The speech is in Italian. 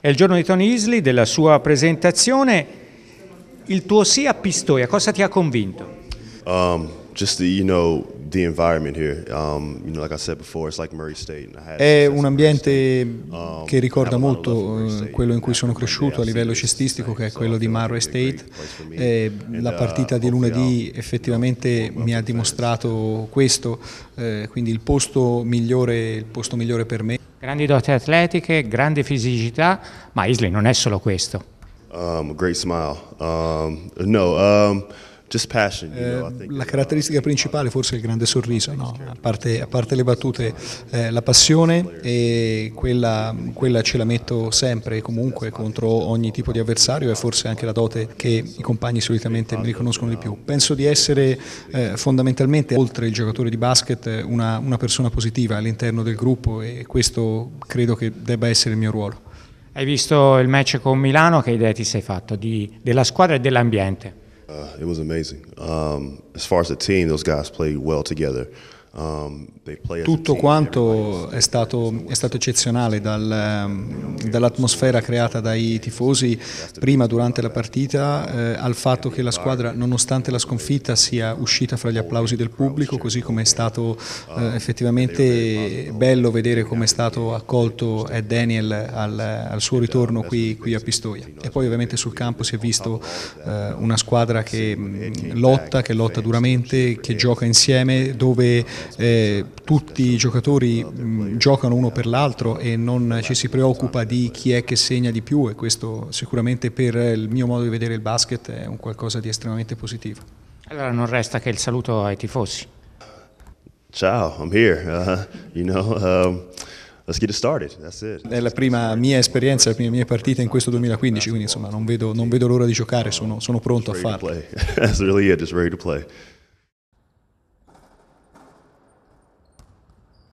È il giorno di Tony Isley, della sua presentazione. Il tuo sì a Pistoia, cosa ti ha convinto? Um, just the, you know, the environment here. Um, you know, like I said before, it's like Murray State. È un ambiente che ricorda molto eh, quello in cui sono cresciuto a livello cestistico, che è quello di Murray State. E la partita di lunedì effettivamente mi ha dimostrato questo, eh, quindi il posto, migliore, il posto migliore per me. Grandi doti atletiche, grande fisicità, ma Isley non è solo questo. Um, a great smile. Um, no, um, eh, la caratteristica principale forse è il grande sorriso, no? a, parte, a, parte, le battute, eh, la passione e quella, quella, ce la metto sempre e comunque contro ogni tipo di avversario e forse anche la dote che i compagni solitamente mi riconoscono di più. Penso di essere eh, fondamentalmente, oltre il giocatore di basket, una, una persona positiva all'interno del gruppo e questo credo che debba essere il mio ruolo. Hai visto il match con Milano, che idea ti sei fatto di, della squadra e dell'ambiente? Uh, it was amazing. Um, as far as the team, those guys played well together. Um, Tutto quanto è stato, è stato eccezionale dal, ehm, dall'atmosfera creata dai tifosi prima, durante la partita, eh, al fatto che la squadra, nonostante la sconfitta, sia uscita fra gli applausi del pubblico, così come è stato eh, effettivamente bello vedere come è stato accolto Ed Daniel al, al suo ritorno qui, qui, a Pistoia. E poi ovviamente sul campo si è visto eh, una squadra che mh, lotta, che lotta duramente, che gioca insieme, dove eh, tutti i giocatori mh, giocano uno per l'altro e non ci si preoccupa di chi è che segna di più e questo sicuramente per il mio modo di vedere il basket è un qualcosa di estremamente positivo. Allora non resta che il saluto ai tifosi. Ciao, I'm here. Uh, you know, um, let's get it started. That's it. È la prima mia esperienza, la prima mia partita in questo 2015, quindi insomma non vedo, non vedo l'ora di giocare, sono, sono pronto a farlo.